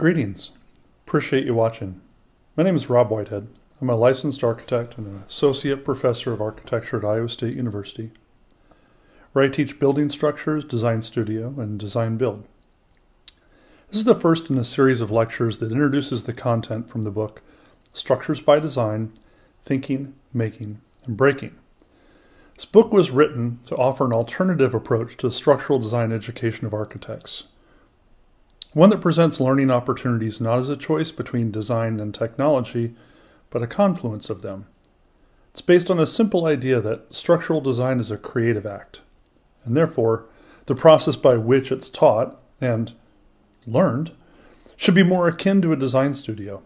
Greetings. Appreciate you watching. My name is Rob Whitehead. I'm a licensed architect and an associate professor of architecture at Iowa State University, where I teach building structures, design studio, and design build. This is the first in a series of lectures that introduces the content from the book Structures by Design Thinking, Making, and Breaking. This book was written to offer an alternative approach to structural design education of architects one that presents learning opportunities not as a choice between design and technology, but a confluence of them. It's based on a simple idea that structural design is a creative act, and therefore, the process by which it's taught and learned should be more akin to a design studio.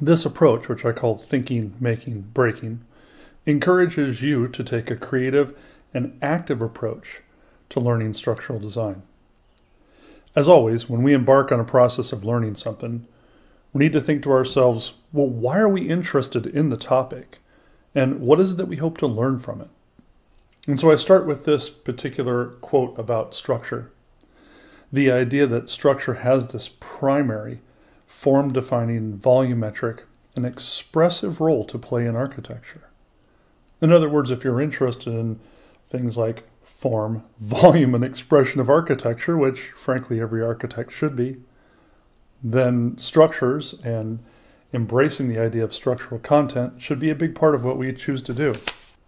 This approach, which I call thinking, making, breaking, encourages you to take a creative and active approach to learning structural design. As always, when we embark on a process of learning something, we need to think to ourselves, well, why are we interested in the topic? And what is it that we hope to learn from it? And so I start with this particular quote about structure the idea that structure has this primary, form defining, volumetric, and expressive role to play in architecture. In other words, if you're interested in things like form, volume, and expression of architecture, which frankly every architect should be, then structures and embracing the idea of structural content should be a big part of what we choose to do.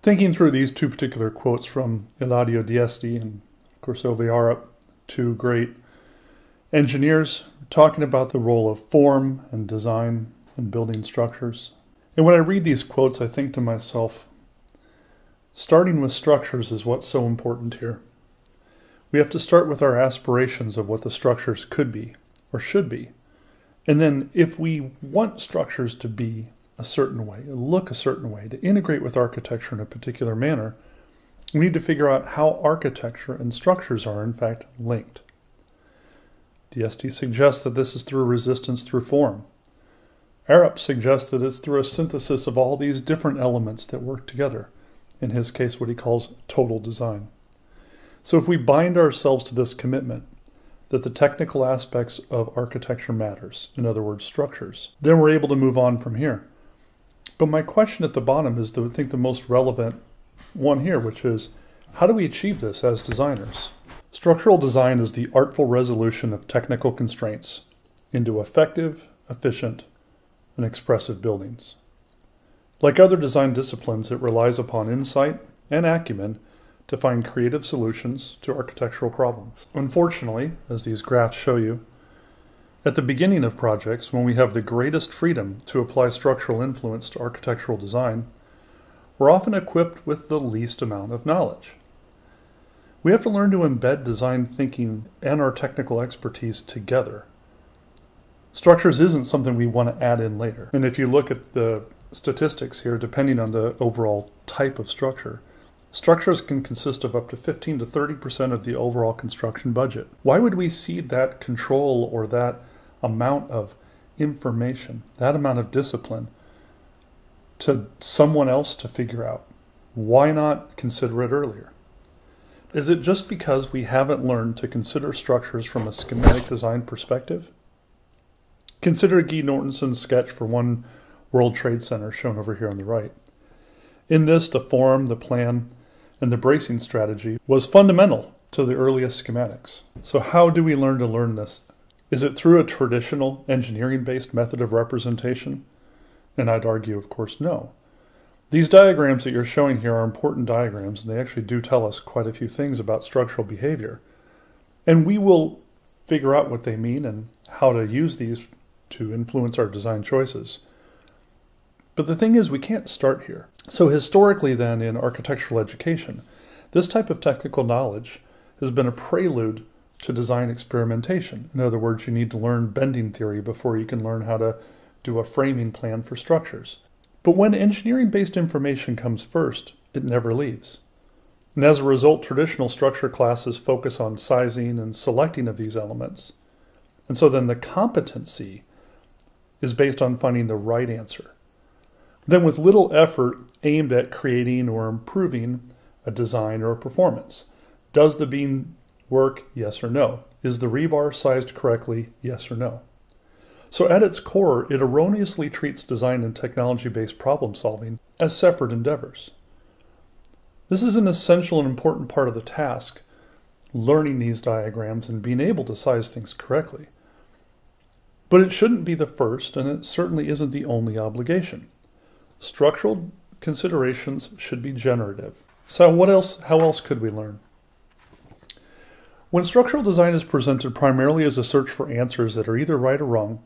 Thinking through these two particular quotes from Eladio Dieste and, Ove Arup, two great engineers talking about the role of form and design in building structures. And when I read these quotes, I think to myself, Starting with structures is what's so important here. We have to start with our aspirations of what the structures could be or should be. And then, if we want structures to be a certain way, look a certain way, to integrate with architecture in a particular manner, we need to figure out how architecture and structures are, in fact, linked. Dieste suggests that this is through resistance through form. Arup suggests that it's through a synthesis of all these different elements that work together in his case, what he calls total design. So if we bind ourselves to this commitment, that the technical aspects of architecture matters, in other words, structures, then we're able to move on from here. But my question at the bottom is, the, I think, the most relevant one here, which is how do we achieve this as designers? Structural design is the artful resolution of technical constraints into effective, efficient, and expressive buildings. Like other design disciplines, it relies upon insight and acumen to find creative solutions to architectural problems. Unfortunately, as these graphs show you, at the beginning of projects, when we have the greatest freedom to apply structural influence to architectural design, we're often equipped with the least amount of knowledge. We have to learn to embed design thinking and our technical expertise together. Structures isn't something we want to add in later. And if you look at the statistics here, depending on the overall type of structure. Structures can consist of up to 15 to 30% of the overall construction budget. Why would we cede that control or that amount of information, that amount of discipline to someone else to figure out? Why not consider it earlier? Is it just because we haven't learned to consider structures from a schematic design perspective? Consider Guy Nordenson's sketch for one World Trade Center, shown over here on the right. In this, the form, the plan, and the bracing strategy was fundamental to the earliest schematics. So, how do we learn to learn this? Is it through a traditional engineering based method of representation? And I'd argue, of course, no. These diagrams that you're showing here are important diagrams, and they actually do tell us quite a few things about structural behavior. And we will figure out what they mean and how to use these to influence our design choices. But the thing is, we can't start here. So, historically, then, in architectural education, this type of technical knowledge has been a prelude to design experimentation. In other words, you need to learn bending theory before you can learn how to do a framing plan for structures. But when engineering based information comes first, it never leaves. And as a result, traditional structure classes focus on sizing and selecting of these elements. And so then the competency is based on finding the right answer then with little effort aimed at creating or improving a design or a performance. Does the beam work? Yes or no. Is the rebar sized correctly? Yes or no. So, at its core, it erroneously treats design and technology based problem solving as separate endeavors. This is an essential and important part of the task, learning these diagrams and being able to size things correctly. But it shouldn't be the first, and it certainly isn't the only obligation. Structural considerations should be generative. So, what else? How else could we learn? When structural design is presented primarily as a search for answers that are either right or wrong,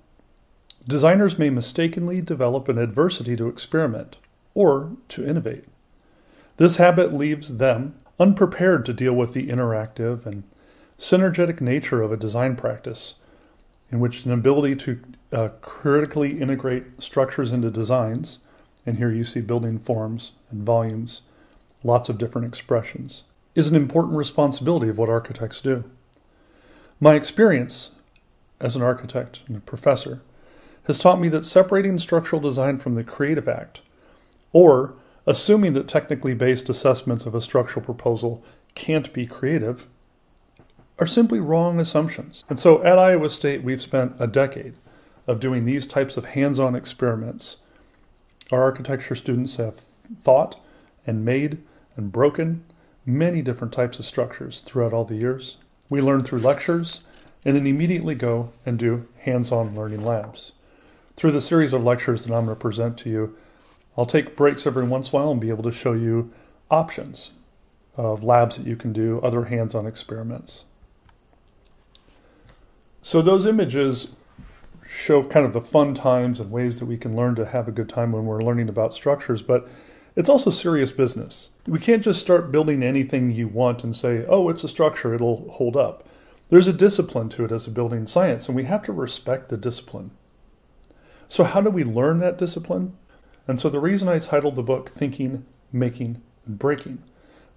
Designers may mistakenly develop an adversity to experiment or to innovate. This habit leaves them unprepared to deal with the interactive and synergetic nature of a design practice, in which an ability to uh, critically integrate structures into designs, and here you see building forms and volumes, lots of different expressions, is an important responsibility of what architects do. My experience as an architect and a professor has taught me that separating structural design from the creative act, or assuming that technically based assessments of a structural proposal can't be creative, are simply wrong assumptions. And so at Iowa State, we've spent a decade of doing these types of hands on experiments. Our architecture students have thought and made and broken many different types of structures throughout all the years. We learn through lectures and then immediately go and do hands on learning labs through the series of lectures that I'm going to present to you, I'll take breaks every once in a while and be able to show you options of labs that you can do, other hands on experiments. So, those images show kind of the fun times and ways that we can learn to have a good time when we're learning about structures, but it's also serious business. We can't just start building anything you want and say, oh, it's a structure, it'll hold up. There's a discipline to it as a building science, and we have to respect the discipline. So, how do we learn that discipline? And so, the reason I titled the book Thinking, Making, and Breaking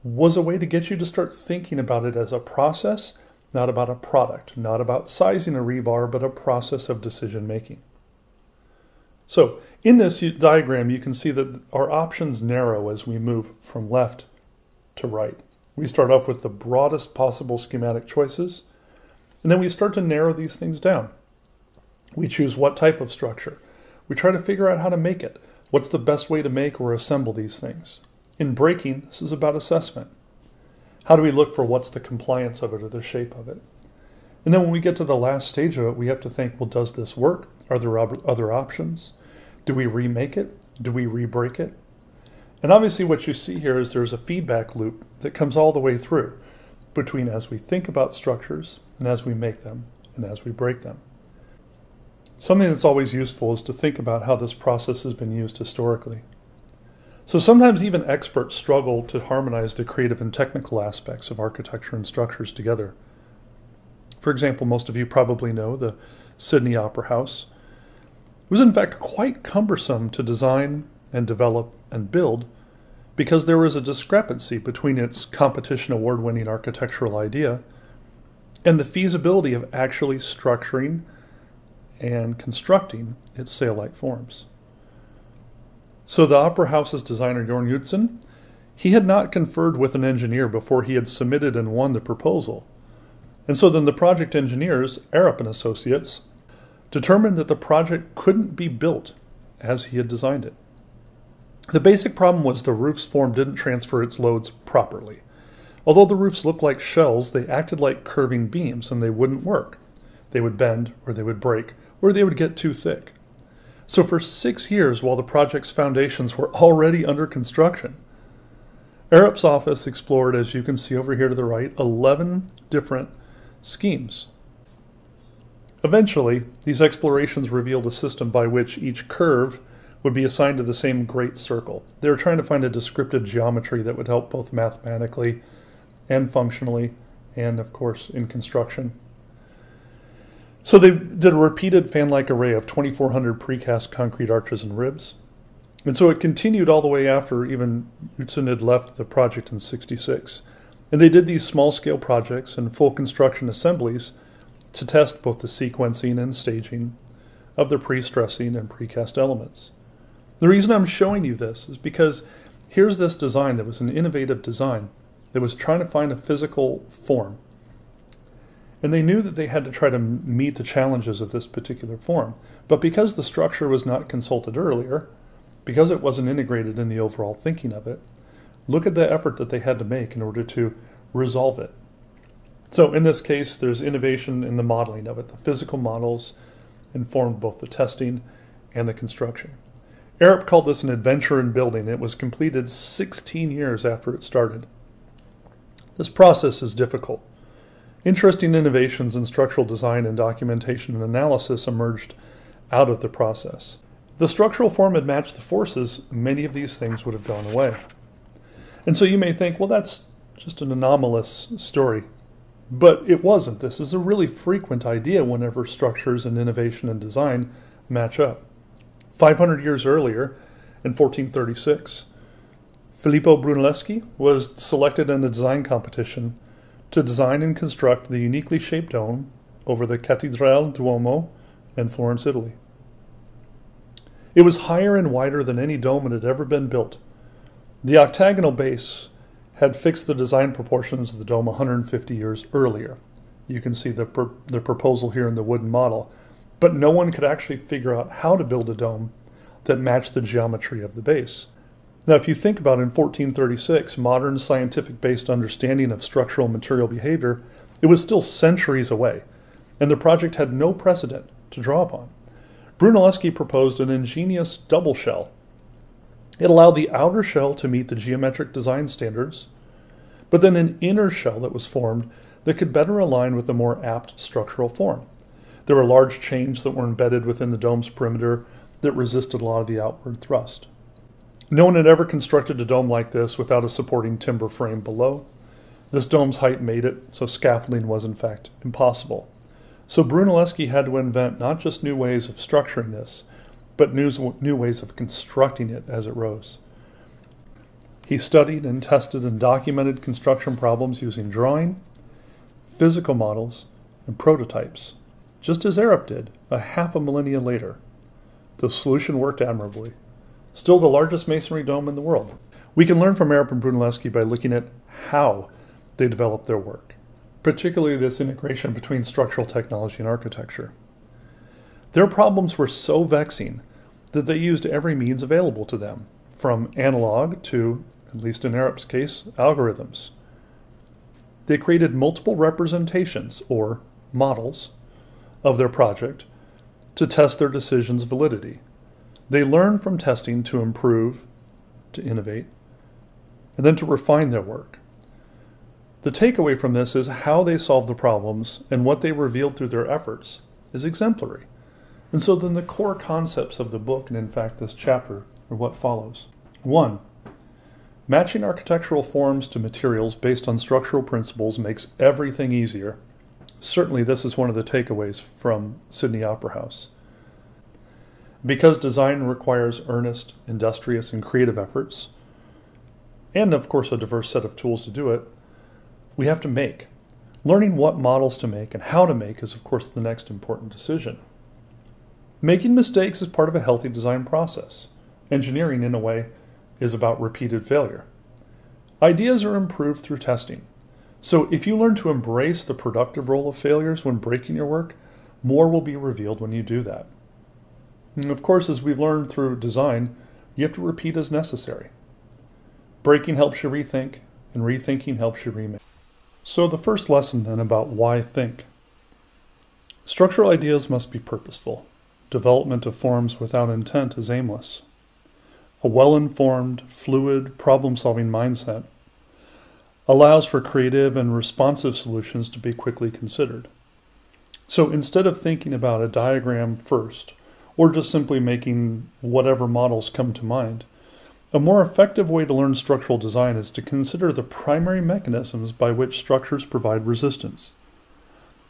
was a way to get you to start thinking about it as a process, not about a product, not about sizing a rebar, but a process of decision making. So, in this diagram, you can see that our options narrow as we move from left to right. We start off with the broadest possible schematic choices, and then we start to narrow these things down. We choose what type of structure. We try to figure out how to make it. What's the best way to make or assemble these things? In breaking, this is about assessment. How do we look for what's the compliance of it or the shape of it? And then when we get to the last stage of it, we have to think, well, does this work? Are there other options? Do we remake it? Do we re-break it? And obviously what you see here is there's a feedback loop that comes all the way through between as we think about structures and as we make them and as we break them. Something that's always useful is to think about how this process has been used historically. So sometimes even experts struggle to harmonize the creative and technical aspects of architecture and structures together. For example, most of you probably know the Sydney Opera House. It was in fact quite cumbersome to design and develop and build because there was a discrepancy between its competition award winning architectural idea and the feasibility of actually structuring and constructing its sail-like forms. So the Opera House's designer Jorn Utzon, he had not conferred with an engineer before he had submitted and won the proposal. And so then the project engineers, Arup and Associates, determined that the project couldn't be built as he had designed it. The basic problem was the roof's form didn't transfer its loads properly. Although the roofs looked like shells, they acted like curving beams and they wouldn't work. They would bend or they would break or they would get too thick. So, for six years, while the project's foundations were already under construction, Arup's office explored, as you can see over here to the right, 11 different schemes. Eventually, these explorations revealed a system by which each curve would be assigned to the same great circle. They were trying to find a descriptive geometry that would help both mathematically and functionally, and of course, in construction. So they did a repeated fan-like array of 2,400 precast concrete arches and ribs. And so it continued all the way after even Utzon had left the project in 66. And they did these small-scale projects and full construction assemblies to test both the sequencing and staging of the pre-stressing and precast elements. The reason I'm showing you this is because here's this design that was an innovative design that was trying to find a physical form and they knew that they had to try to meet the challenges of this particular form. But because the structure was not consulted earlier, because it wasn't integrated in the overall thinking of it, look at the effort that they had to make in order to resolve it. So in this case, there's innovation in the modeling of it. The physical models informed both the testing and the construction. Arup called this an adventure in building. It was completed 16 years after it started. This process is difficult. Interesting innovations in structural design and documentation and analysis emerged out of the process. The structural form had matched the forces, many of these things would have gone away. And so you may think, well, that's just an anomalous story. But it wasn't. This is a really frequent idea whenever structures and innovation and design match up. 500 years earlier, in 1436, Filippo Brunelleschi was selected in a design competition to design and construct the uniquely shaped dome over the Cattedrale Duomo in Florence, Italy. It was higher and wider than any dome that had ever been built. The octagonal base had fixed the design proportions of the dome 150 years earlier. You can see the, the proposal here in the wooden model. But no one could actually figure out how to build a dome that matched the geometry of the base. Now, if you think about it, in 1436, modern scientific based understanding of structural material behavior, it was still centuries away, and the project had no precedent to draw upon. Brunelleschi proposed an ingenious double shell it allowed the outer shell to meet the geometric design standards, but then an inner shell that was formed that could better align with the more apt structural form. There were large chains that were embedded within the dome's perimeter that resisted a lot of the outward thrust. No one had ever constructed a dome like this without a supporting timber frame below. This dome's height made it so scaffolding was in fact impossible. So Brunelleschi had to invent not just new ways of structuring this, but new, new ways of constructing it as it rose. He studied and tested and documented construction problems using drawing, physical models, and prototypes, just as Arup did a half a millennia later. The solution worked admirably. Still the largest masonry dome in the world. We can learn from Arup and Brunelleschi by looking at how they developed their work, particularly this integration between structural technology and architecture. Their problems were so vexing that they used every means available to them, from analog to, at least in Arup's case, algorithms. They created multiple representations, or models, of their project to test their decision's validity. They learn from testing to improve, to innovate, and then to refine their work. The takeaway from this is how they solved the problems and what they revealed through their efforts is exemplary. And so then the core concepts of the book, and in fact this chapter, are what follows. One, matching architectural forms to materials based on structural principles makes everything easier. Certainly, this is one of the takeaways from Sydney Opera House. Because design requires earnest, industrious, and creative efforts, and of course a diverse set of tools to do it, we have to make. Learning what models to make and how to make is, of course, the next important decision. Making mistakes is part of a healthy design process. Engineering, in a way, is about repeated failure. Ideas are improved through testing. So if you learn to embrace the productive role of failures when breaking your work, more will be revealed when you do that. And of course, as we've learned through design, you have to repeat as necessary. Breaking helps you rethink, and rethinking helps you remake. So the first lesson then about why think. Structural ideas must be purposeful. Development of forms without intent is aimless. A well informed, fluid, problem solving mindset allows for creative and responsive solutions to be quickly considered. So instead of thinking about a diagram first, or just simply making whatever models come to mind, a more effective way to learn structural design is to consider the primary mechanisms by which structures provide resistance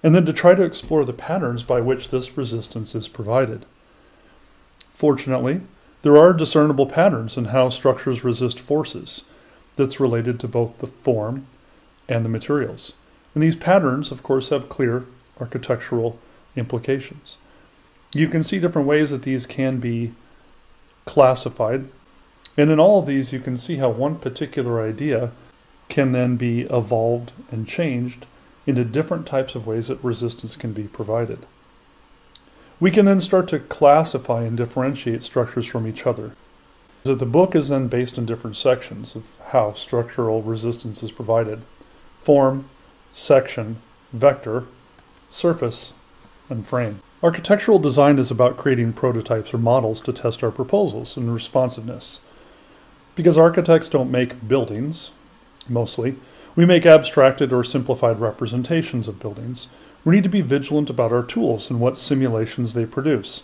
and then to try to explore the patterns by which this resistance is provided. Fortunately, there are discernible patterns in how structures resist forces that's related to both the form and the materials. And these patterns, of course, have clear architectural implications. You can see different ways that these can be classified. And in all of these, you can see how one particular idea can then be evolved and changed into different types of ways that resistance can be provided. We can then start to classify and differentiate structures from each other. So the book is then based on different sections of how structural resistance is provided form, section, vector, surface, and frame. Architectural design is about creating prototypes or models to test our proposals and responsiveness. Because architects don't make buildings, mostly, we make abstracted or simplified representations of buildings. We need to be vigilant about our tools and what simulations they produce.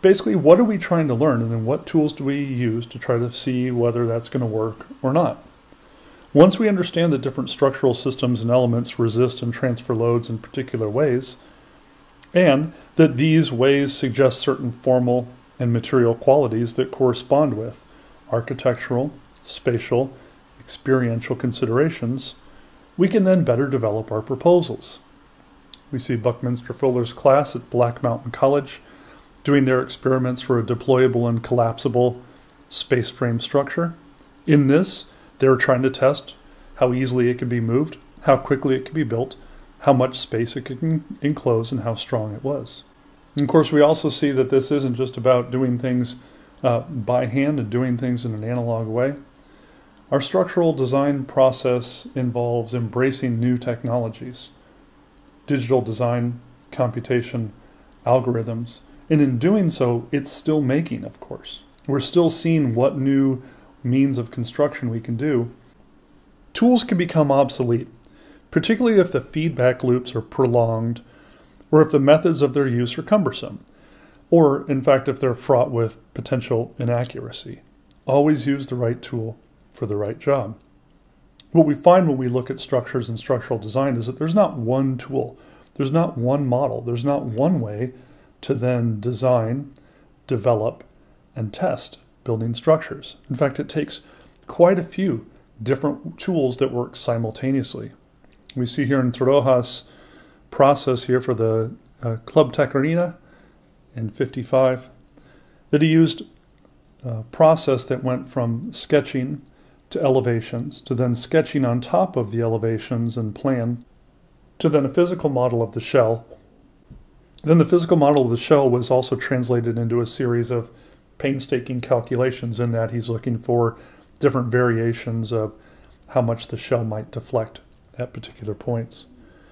Basically, what are we trying to learn and then what tools do we use to try to see whether that's going to work or not? Once we understand that different structural systems and elements resist and transfer loads in particular ways, and that these ways suggest certain formal and material qualities that correspond with architectural, spatial, experiential considerations, we can then better develop our proposals. We see Buckminster Fuller's class at Black Mountain College doing their experiments for a deployable and collapsible space frame structure. In this, they were trying to test how easily it could be moved, how quickly it could be built, how much space it could enclose, and how strong it was. And of course, we also see that this isn't just about doing things uh, by hand and doing things in an analog way. Our structural design process involves embracing new technologies, digital design, computation, algorithms, and in doing so, it's still making, of course. We're still seeing what new means of construction we can do. Tools can become obsolete, particularly if the feedback loops are prolonged or if the methods of their use are cumbersome, or in fact, if they're fraught with potential inaccuracy. Always use the right tool for the right job. What we find when we look at structures and structural design is that there's not one tool, there's not one model, there's not one way to then design, develop, and test building structures. In fact, it takes quite a few different tools that work simultaneously. We see here in Torroja's process here for the uh, Club Táchira in 55 that he used a process that went from sketching to elevations, to then sketching on top of the elevations and plan, to then a physical model of the shell. Then the physical model of the shell was also translated into a series of painstaking calculations in that he's looking for different variations of how much the shell might deflect at particular points.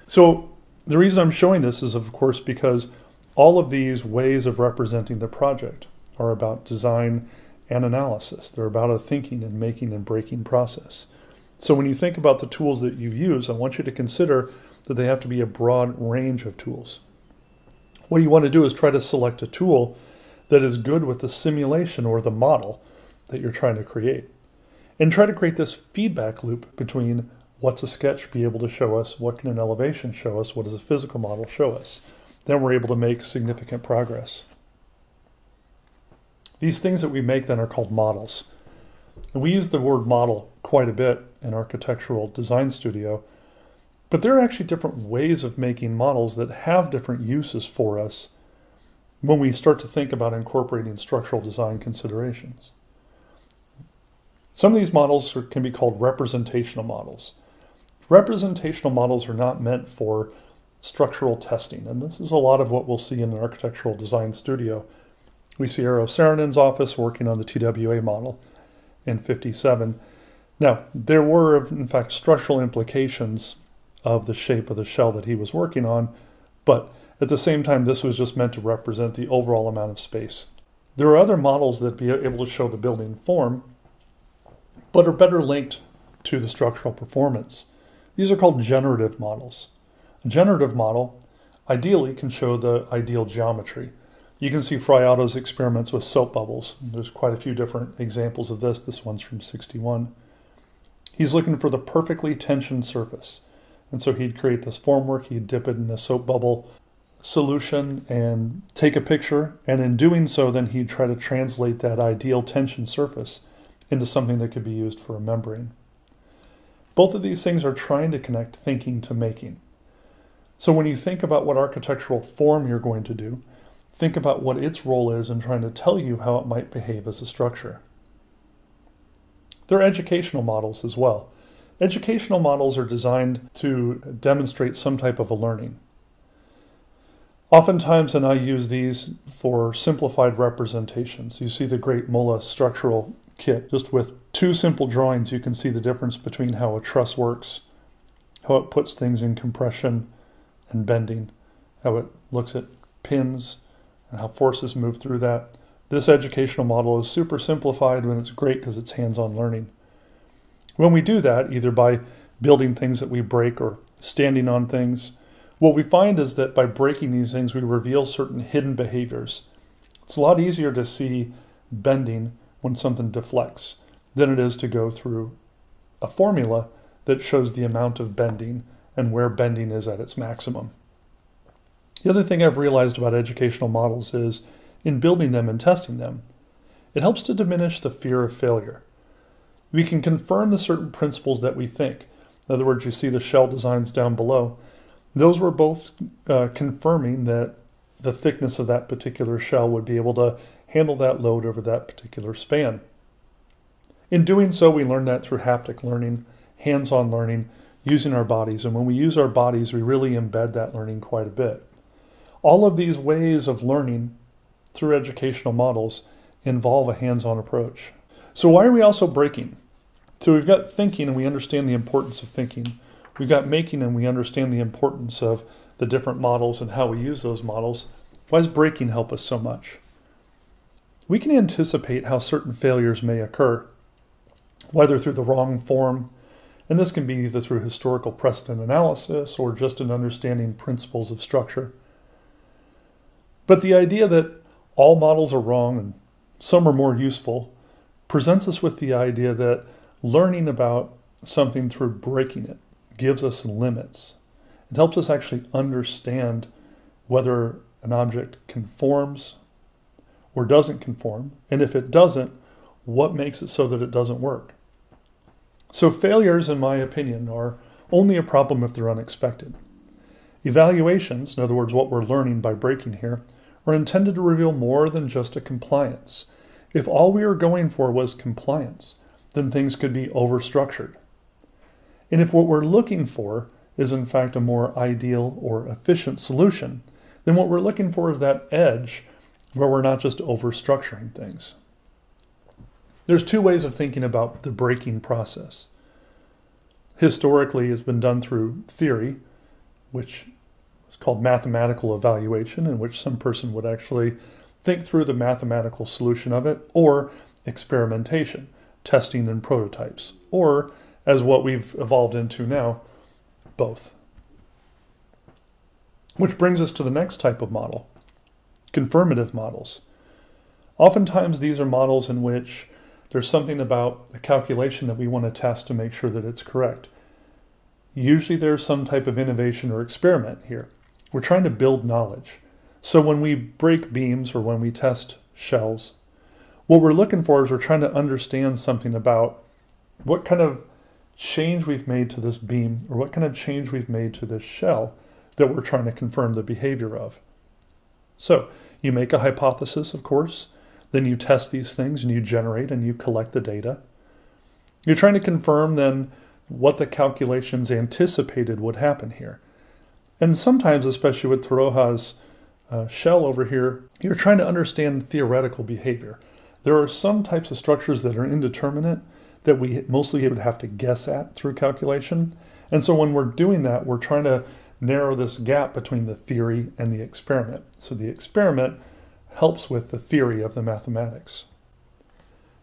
So the reason I'm showing this is of course because all of these ways of representing the project are about design and analysis. They're about a thinking and making and breaking process. So when you think about the tools that you use, I want you to consider that they have to be a broad range of tools. What you want to do is try to select a tool that is good with the simulation or the model that you're trying to create. And try to create this feedback loop between what's a sketch be able to show us, what can an elevation show us, what does a physical model show us. Then we're able to make significant progress. These things that we make then are called models. And we use the word model quite a bit in Architectural Design Studio, but there are actually different ways of making models that have different uses for us when we start to think about incorporating structural design considerations. Some of these models are, can be called representational models. Representational models are not meant for structural testing, and this is a lot of what we'll see in an architectural design studio. We see Eero Saarinen's office working on the TWA model in 57. Now, there were, in fact, structural implications of the shape of the shell that he was working on, but at the same time, this was just meant to represent the overall amount of space. There are other models that be able to show the building form, but are better linked to the structural performance. These are called generative models. A generative model ideally can show the ideal geometry. You can see Frei Otto's experiments with soap bubbles. There's quite a few different examples of this. This one's from 61. He's looking for the perfectly tensioned surface. And so he'd create this formwork, he'd dip it in a soap bubble solution and take a picture. And in doing so, then he'd try to translate that ideal tension surface into something that could be used for a membrane. Both of these things are trying to connect thinking to making. So when you think about what architectural form you're going to do, think about what its role is in trying to tell you how it might behave as a structure. There are educational models as well. Educational models are designed to demonstrate some type of a learning. Oftentimes, and I use these for simplified representations. You see the great MOLA structural kit. Just with two simple drawings, you can see the difference between how a truss works, how it puts things in compression and bending, how it looks at pins and how forces move through that. This educational model is super simplified and it's great because it's hands-on learning. When we do that, either by building things that we break or standing on things, what we find is that by breaking these things, we reveal certain hidden behaviors. It's a lot easier to see bending when something deflects than it is to go through a formula that shows the amount of bending and where bending is at its maximum. The other thing I've realized about educational models is in building them and testing them, it helps to diminish the fear of failure. We can confirm the certain principles that we think. In other words, you see the shell designs down below. Those were both uh, confirming that the thickness of that particular shell would be able to handle that load over that particular span. In doing so, we learn that through haptic learning, hands on learning, using our bodies. And when we use our bodies, we really embed that learning quite a bit. All of these ways of learning through educational models involve a hands on approach. So, why are we also breaking? So, we've got thinking and we understand the importance of thinking. We've got making and we understand the importance of the different models and how we use those models. Why does breaking help us so much? We can anticipate how certain failures may occur, whether through the wrong form, and this can be either through historical precedent analysis or just in understanding principles of structure. But the idea that all models are wrong and some are more useful presents us with the idea that learning about something through breaking it gives us limits. It helps us actually understand whether an object conforms or doesn't conform, and if it doesn't, what makes it so that it doesn't work. So, failures, in my opinion, are only a problem if they're unexpected. Evaluations, in other words, what we're learning by breaking here, are intended to reveal more than just a compliance. If all we were going for was compliance, then things could be overstructured. And if what we're looking for is in fact a more ideal or efficient solution, then what we're looking for is that edge where we're not just overstructuring things. There's two ways of thinking about the breaking process. Historically, it's been done through theory, which is called mathematical evaluation, in which some person would actually think through the mathematical solution of it, or experimentation, testing and prototypes, or as what we've evolved into now, both. Which brings us to the next type of model confirmative models. Oftentimes, these are models in which there's something about a calculation that we want to test to make sure that it's correct. Usually, there's some type of innovation or experiment here. We're trying to build knowledge. So, when we break beams or when we test shells, what we're looking for is we're trying to understand something about what kind of change we've made to this beam or what kind of change we've made to this shell that we're trying to confirm the behavior of. So you make a hypothesis, of course, then you test these things and you generate and you collect the data. You're trying to confirm then what the calculations anticipated would happen here. And sometimes, especially with Torroja's uh, shell over here, you're trying to understand theoretical behavior. There are some types of structures that are indeterminate that we mostly would have to guess at through calculation. And so when we're doing that, we're trying to narrow this gap between the theory and the experiment. So the experiment helps with the theory of the mathematics.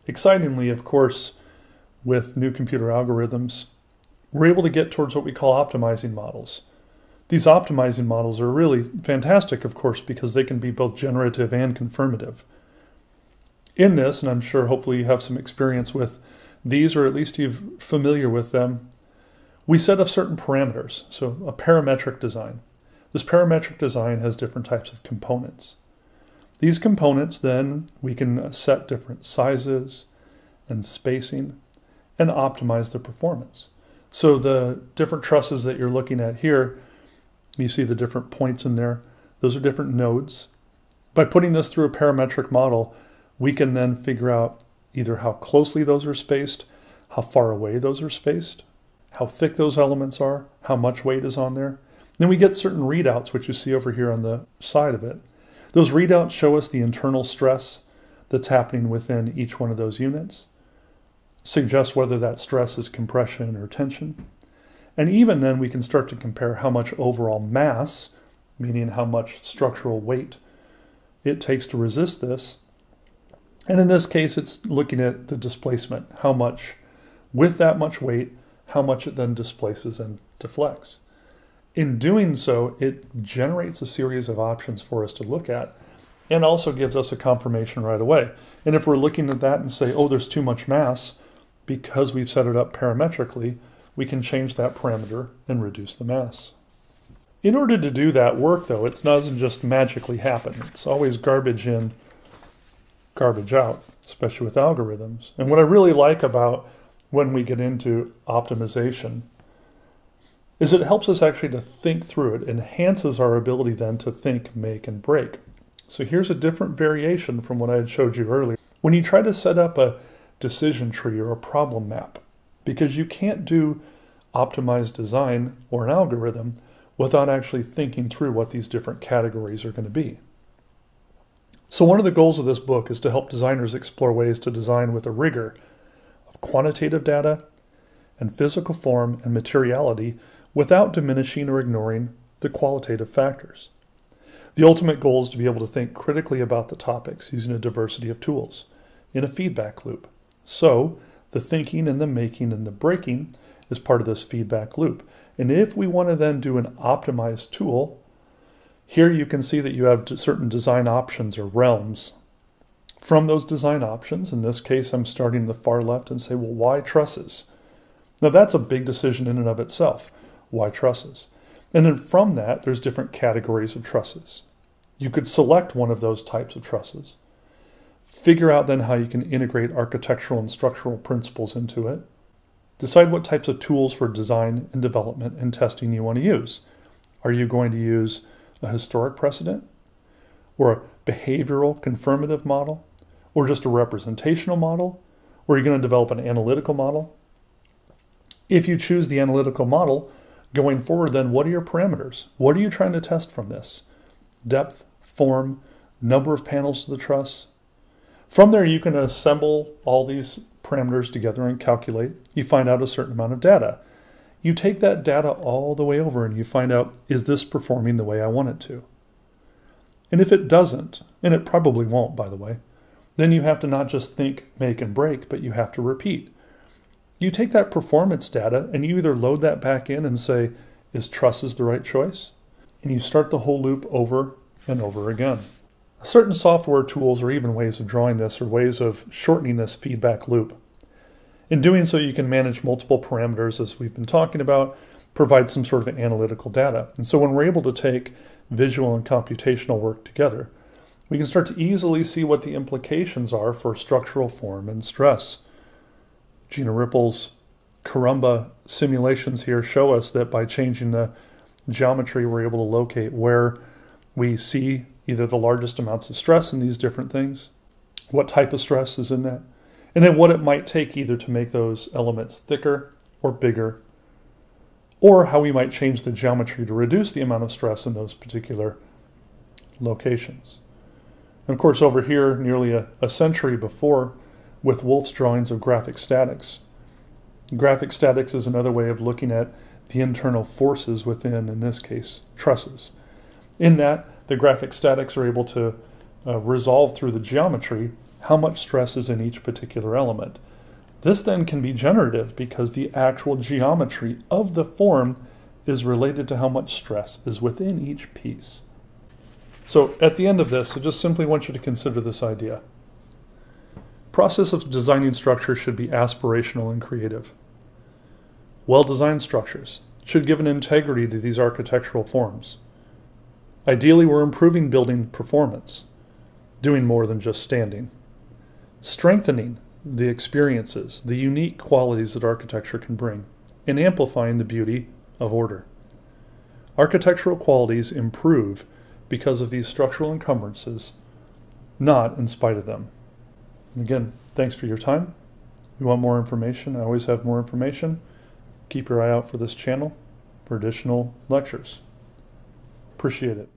Excitingly, of course, with new computer algorithms, we're able to get towards what we call optimizing models. These optimizing models are really fantastic, of course, because they can be both generative and confirmative. In this, and I'm sure hopefully you have some experience with these, or at least you're familiar with them, we set up certain parameters. So a parametric design. This parametric design has different types of components. These components then we can uh, set different sizes and spacing and optimize the performance. So the different trusses that you're looking at here, you see the different points in there. Those are different nodes. By putting this through a parametric model, we can then figure out either how closely those are spaced, how far away those are spaced, how thick those elements are, how much weight is on there. Then we get certain readouts, which you see over here on the side of it. Those readouts show us the internal stress that's happening within each one of those units, suggest whether that stress is compression or tension. And even then, we can start to compare how much overall mass, meaning how much structural weight it takes to resist this. And in this case, it's looking at the displacement, how much, with that much weight, how much it then displaces and deflects. In doing so, it generates a series of options for us to look at and also gives us a confirmation right away. And if we're looking at that and say, oh, there's too much mass, because we've set it up parametrically, we can change that parameter and reduce the mass. In order to do that work, though, it doesn't just magically happen. It's always garbage in, garbage out, especially with algorithms. And what I really like about when we get into optimization is it helps us actually to think through it, enhances our ability then to think, make, and break. So here's a different variation from what I had showed you earlier. When you try to set up a decision tree or a problem map, because you can't do optimized design or an algorithm without actually thinking through what these different categories are going to be. So, one of the goals of this book is to help designers explore ways to design with a rigor quantitative data and physical form and materiality without diminishing or ignoring the qualitative factors. The ultimate goal is to be able to think critically about the topics using a diversity of tools in a feedback loop. So, the thinking and the making and the breaking is part of this feedback loop. And if we want to then do an optimized tool, here you can see that you have certain design options or realms. From those design options, in this case, I'm starting the far left and say, well, why trusses? Now that's a big decision in and of itself. Why trusses? And then from that, there's different categories of trusses. You could select one of those types of trusses. Figure out then how you can integrate architectural and structural principles into it. Decide what types of tools for design and development and testing you want to use. Are you going to use a historic precedent or a behavioral confirmative model or just a representational model? Or are you going to develop an analytical model? If you choose the analytical model, going forward, then what are your parameters? What are you trying to test from this? Depth, form, number of panels to the truss. From there, you can assemble all these parameters together and calculate. You find out a certain amount of data. You take that data all the way over and you find out is this performing the way I want it to? And if it doesn't, and it probably won't, by the way, then you have to not just think, make, and break, but you have to repeat. You take that performance data and you either load that back in and say, is trusses the right choice? And you start the whole loop over and over again. Certain software tools or even ways of drawing this are ways of shortening this feedback loop. In doing so, you can manage multiple parameters as we've been talking about, provide some sort of analytical data. And so when we're able to take visual and computational work together, we can start to easily see what the implications are for structural form and stress. Gina Ripple's Karamba simulations here show us that by changing the geometry, we're able to locate where we see either the largest amounts of stress in these different things, what type of stress is in that, and then what it might take either to make those elements thicker or bigger, or how we might change the geometry to reduce the amount of stress in those particular locations. And of course, over here, nearly a, a century before, with Wolf's drawings of graphic statics. Graphic statics is another way of looking at the internal forces within, in this case, trusses. In that, the graphic statics are able to uh, resolve through the geometry how much stress is in each particular element. This then can be generative because the actual geometry of the form is related to how much stress is within each piece. So at the end of this, I just simply want you to consider this idea. Process of designing structure should be aspirational and creative. Well-designed structures should give an integrity to these architectural forms. Ideally, we're improving building performance, doing more than just standing. Strengthening the experiences, the unique qualities that architecture can bring, and amplifying the beauty of order. Architectural qualities improve because of these structural encumbrances, not in spite of them. Again, thanks for your time. You want more information? I always have more information. Keep your eye out for this channel for additional lectures. Appreciate it.